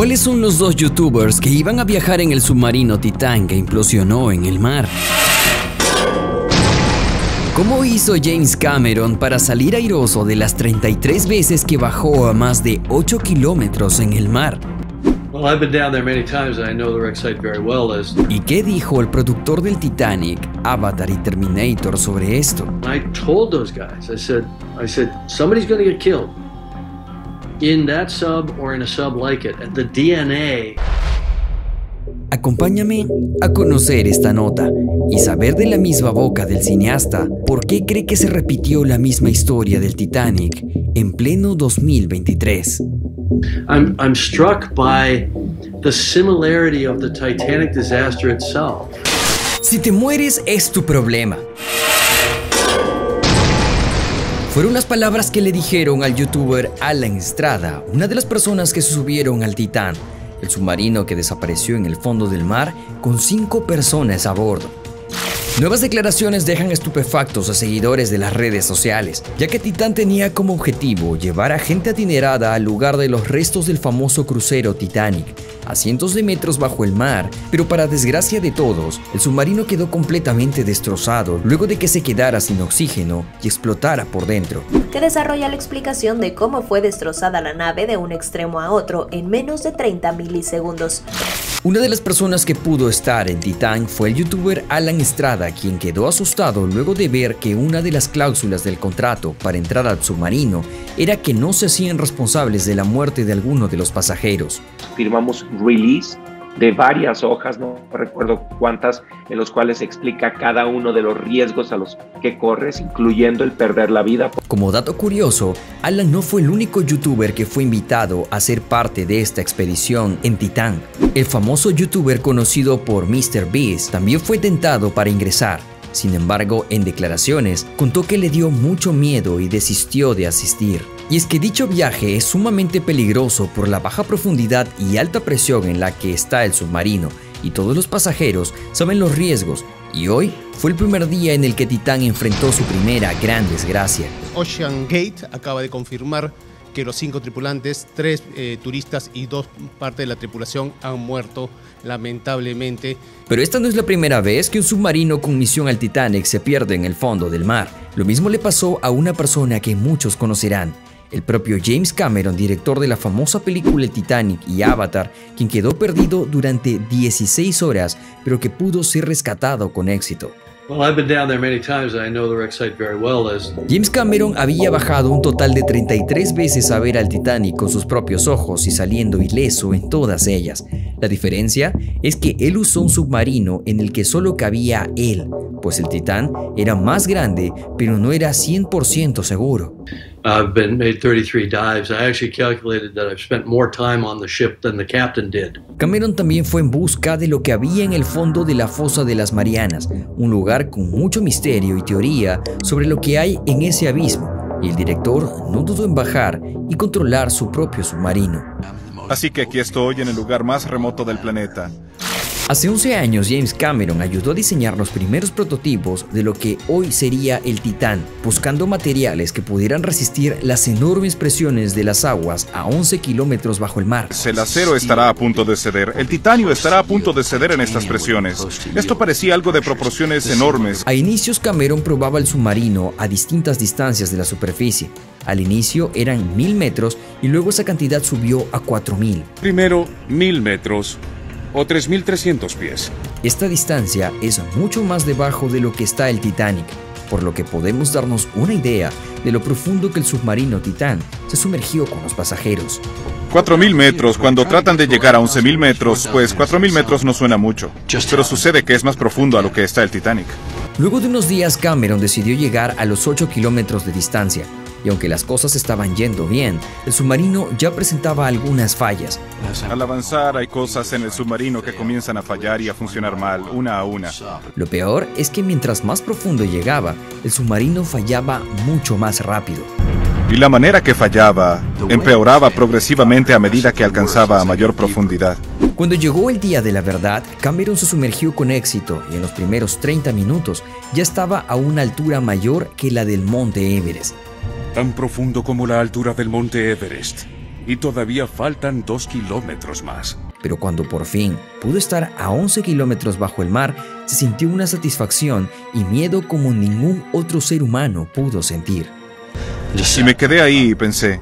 ¿Cuáles son los dos youtubers que iban a viajar en el submarino Titán que implosionó en el mar? ¿Cómo hizo James Cameron para salir airoso de las 33 veces que bajó a más de 8 kilómetros en el mar? ¿Y qué dijo el productor del Titanic, Avatar y Terminator sobre esto? I told those guys, I said, I said, somebody's to get killed in that sub or in a sub like it. The DNA Acompáñame a conocer esta nota y saber de la misma boca del cineasta por qué cree que se repitió la misma historia del Titanic en pleno 2023. I'm, I'm struck by the similarity of the Titanic disaster itself. Si te mueres es tu problema. Fueron las palabras que le dijeron al youtuber Alan Estrada, una de las personas que subieron al Titán el submarino que desapareció en el fondo del mar con cinco personas a bordo. Nuevas declaraciones dejan estupefactos a seguidores de las redes sociales, ya que Titán tenía como objetivo llevar a gente adinerada al lugar de los restos del famoso crucero Titanic, a cientos de metros bajo el mar, pero para desgracia de todos, el submarino quedó completamente destrozado luego de que se quedara sin oxígeno y explotara por dentro. Que desarrolla la explicación de cómo fue destrozada la nave de un extremo a otro en menos de 30 milisegundos. Una de las personas que pudo estar en Titán fue el youtuber Alan Estrada, quien quedó asustado luego de ver que una de las cláusulas del contrato para entrar al submarino era que no se hacían responsables de la muerte de alguno de los pasajeros. Firmamos release de varias hojas, no recuerdo cuántas, en los cuales explica cada uno de los riesgos a los que corres, incluyendo el perder la vida. Como dato curioso, Alan no fue el único youtuber que fue invitado a ser parte de esta expedición en Titán. El famoso youtuber conocido por MrBeast también fue tentado para ingresar. Sin embargo, en declaraciones, contó que le dio mucho miedo y desistió de asistir. Y es que dicho viaje es sumamente peligroso por la baja profundidad y alta presión en la que está el submarino, y todos los pasajeros saben los riesgos, y hoy fue el primer día en el que Titán enfrentó su primera gran desgracia. Ocean Gate acaba de confirmar que los cinco tripulantes, tres eh, turistas y dos parte de la tripulación han muerto lamentablemente. Pero esta no es la primera vez que un submarino con misión al Titanic se pierde en el fondo del mar. Lo mismo le pasó a una persona que muchos conocerán, el propio James Cameron, director de la famosa película El Titanic y Avatar, quien quedó perdido durante 16 horas, pero que pudo ser rescatado con éxito. James Cameron había bajado un total de 33 veces a ver al Titanic con sus propios ojos y saliendo ileso en todas ellas. La diferencia es que él usó un submarino en el que solo cabía él, pues el Titán era más grande, pero no era 100% seguro. I've been made 33 dives. I actually calculated that I've spent more time on the ship than the captain did. Cameron también fue en busca de lo que había en el fondo de la fosa de las Marianas, un lugar con mucho misterio y teoría sobre lo que hay en ese abismo, y el director no dudó en bajar y controlar su propio submarino. Así que aquí estoy en el lugar más remoto del planeta. Hace 11 años James Cameron ayudó a diseñar los primeros prototipos de lo que hoy sería el Titán, buscando materiales que pudieran resistir las enormes presiones de las aguas a 11 kilómetros bajo el mar. El acero estará a punto de ceder, el titanio estará a punto de ceder en estas presiones. Esto parecía algo de proporciones enormes. A inicios Cameron probaba el submarino a distintas distancias de la superficie. Al inicio eran mil metros y luego esa cantidad subió a 4000. Primero mil metros, o 3.300 pies. Esta distancia es mucho más debajo de lo que está el Titanic, por lo que podemos darnos una idea de lo profundo que el submarino Titán se sumergió con los pasajeros. 4.000 metros, cuando tratan de llegar a 11.000 metros, pues 4.000 metros no suena mucho, pero sucede que es más profundo a lo que está el Titanic. Luego de unos días Cameron decidió llegar a los 8 kilómetros de distancia, y aunque las cosas estaban yendo bien, el submarino ya presentaba algunas fallas. Al avanzar hay cosas en el submarino que comienzan a fallar y a funcionar mal, una a una. Lo peor es que mientras más profundo llegaba, el submarino fallaba mucho más rápido. Y la manera que fallaba empeoraba progresivamente a medida que alcanzaba a mayor profundidad. Cuando llegó el día de la verdad, Cameron se sumergió con éxito y en los primeros 30 minutos ya estaba a una altura mayor que la del monte Everest tan profundo como la altura del monte Everest. y todavía faltan dos kilómetros más. Pero cuando por fin pudo estar a 11 kilómetros bajo el mar, se sintió una satisfacción y miedo como ningún otro ser humano pudo sentir. Y me quedé ahí y pensé,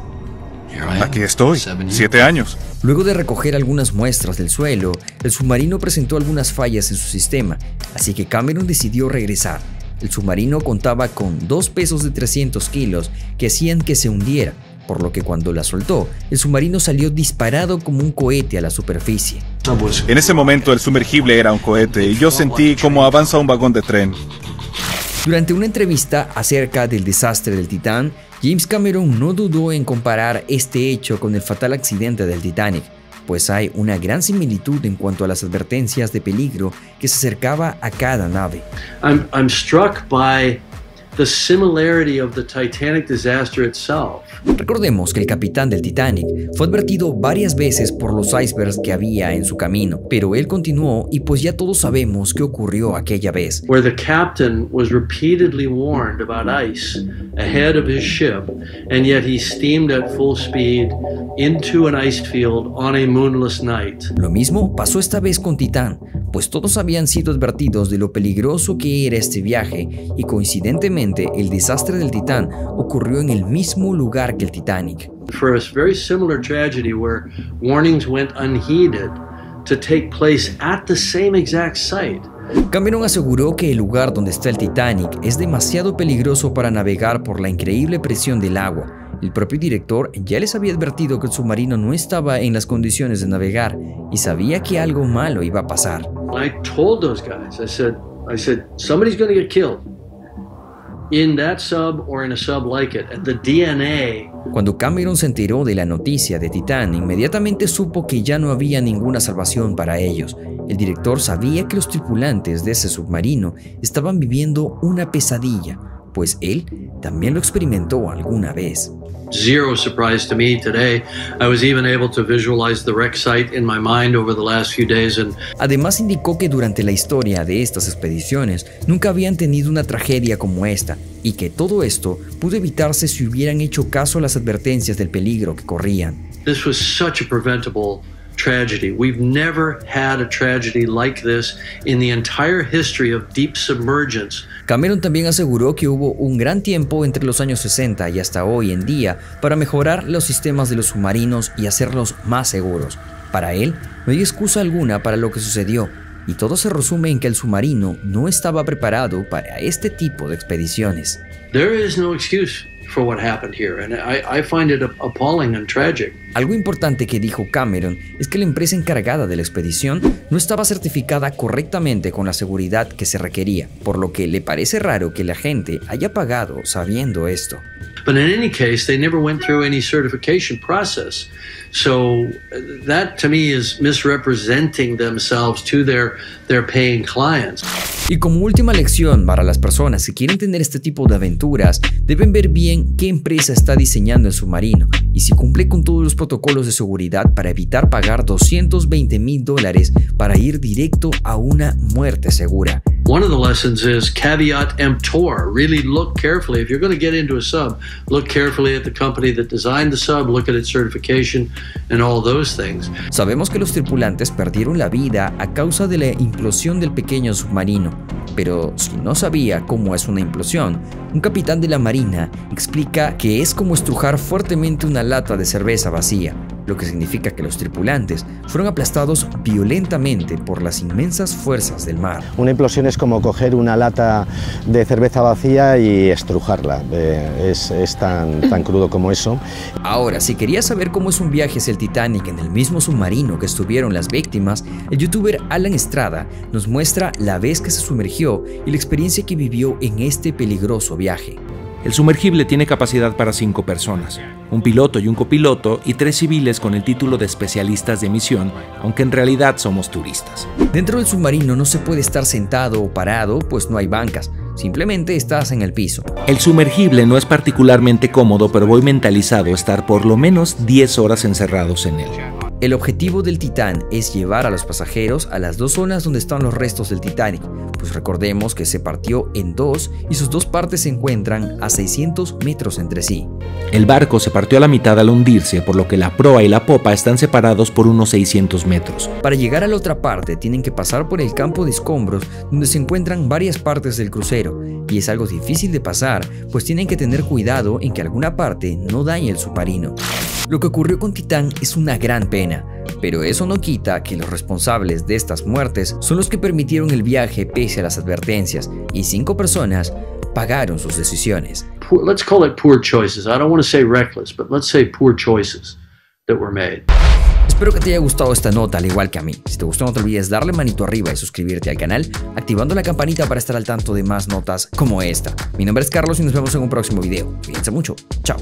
aquí estoy, siete años. Luego de recoger algunas muestras del suelo, el submarino presentó algunas fallas en su sistema, así que Cameron decidió regresar. El submarino contaba con dos pesos de 300 kilos que hacían que se hundiera, por lo que cuando la soltó, el submarino salió disparado como un cohete a la superficie. En ese momento el sumergible era un cohete y yo sentí como avanza un vagón de tren. Durante una entrevista acerca del desastre del Titán, James Cameron no dudó en comparar este hecho con el fatal accidente del Titanic, pues hay una gran similitud en cuanto a las advertencias de peligro que se acercaba a cada nave. The similarity of the Titanic disaster itself. Recordemos que el capitán del Titanic fue advertido varias veces por los icebergs que había en su camino, pero él continuó y pues ya todos sabemos qué ocurrió aquella vez. Where the captain was repeatedly warned about ice ahead of his ship, and yet he steamed at full speed into an ice field on a moonless night. Lo mismo pasó esta vez con Titán, pues todos habían sido advertidos de lo peligroso que era este viaje y coincidentemente el desastre del Titán ocurrió en el mismo lugar que el Titanic. For a very similar tragedy where warnings went unheeded to take place at the same exact site. Cameron aseguró que el lugar donde está el Titanic es demasiado peligroso para navegar por la increíble presión del agua. El propio director ya les había advertido que el submarino no estaba en las condiciones de navegar y sabía que algo malo iba a pasar. I told those guys, I said, I said, somebody's going to get killed in that sub or in a sub like it. And the DNA Cuando Cameron se enteró de la noticia de Titán, inmediatamente supo que ya no había ninguna salvación para ellos. El director sabía que los tripulantes de ese submarino estaban viviendo una pesadilla, pues él también lo experimentó alguna vez. zero surprise to me today. I was even able to visualize the wreck site in my mind over the last few days and Además indicó que durante la historia de estas expediciones nunca habían tenido una tragedia como esta y que todo esto pudo evitarse si hubieran hecho caso a las advertencias del peligro que corrían. this was such a preventable tragedy. We've never had a tragedy like this in the entire history of deep submergence. Cameron también aseguró que hubo un gran tiempo entre los años 60 y hasta hoy en día para mejorar los sistemas de los submarinos y hacerlos más seguros. Para él, no hay excusa alguna para lo que sucedió, y todo se resume en que el submarino no estaba preparado para este tipo de expediciones. There is no excuse for what happened here, and I, I find it appalling and tragic. Algo importante que dijo Cameron es que la empresa encargada de la expedición no estaba certificada correctamente con la seguridad que se requería, por lo que le parece raro que la gente haya pagado sabiendo esto. But in any case, they never went through any certification process. So that to me is misrepresenting themselves to their, their paying clients. Y como última lección para las personas que quieren tener este tipo de aventuras, deben ver bien qué empresa está diseñando el submarino y si cumple con todos los protocolos de seguridad para evitar pagar 220 mil dólares para ir directo a una muerte segura. One of the lessons is caveat emptor. Really look carefully. If you're going to get into a sub, look carefully at the company that designed the sub, look at its certification, and all those things. Sabemos que los tripulantes perdieron la vida a causa de la implosión del pequeño submarino, pero si no sabía cómo es una implosión, un capitán de la marina explica que es como estrujar fuertemente una lata de cerveza vacía, lo que significa que los tripulantes fueron aplastados violentamente por las inmensas fuerzas del mar. Una implosión es como coger una lata de cerveza vacía y estrujarla. Eh, es, es tan, tan crudo como eso. Ahora, si querías saber cómo es un viaje hacia el Titanic en el mismo submarino que estuvieron las víctimas, el youtuber Alan Estrada nos muestra la vez que se sumergió y la experiencia que vivió en este peligroso viaje. El sumergible tiene capacidad para cinco personas, un piloto y un copiloto y tres civiles con el título de especialistas de misión, aunque en realidad somos turistas. Dentro del submarino no se puede estar sentado o parado, pues no hay bancas, simplemente estás en el piso. El sumergible no es particularmente cómodo, pero voy mentalizado a estar por lo menos 10 horas encerrados en él. El objetivo del Titán es llevar a los pasajeros a las dos zonas donde están los restos del Titanic, pues recordemos que se partió en dos y sus dos partes se encuentran a 600 metros entre sí. El barco se partió a la mitad al hundirse, por lo que la proa y la popa están separados por unos 600 metros. Para llegar a la otra parte tienen que pasar por el campo de escombros donde se encuentran varias partes del crucero y es algo difícil de pasar, pues tienen que tener cuidado en que alguna parte no dañe el submarino. Lo que ocurrió con Titán es una gran pena, pero eso no quita que los responsables de estas muertes son los que permitieron el viaje pese a las advertencias y cinco personas pagaron sus decisiones. Let's call it poor choices. I don't want to say reckless, but let's say poor choices that were made. Espero que te haya gustado esta nota al igual que a mí. Si te gustó no te olvides darle manito arriba y suscribirte al canal, activando la campanita para estar al tanto de más notas como esta. Mi nombre es Carlos y nos vemos en un próximo video. Cuídense mucho. Chao.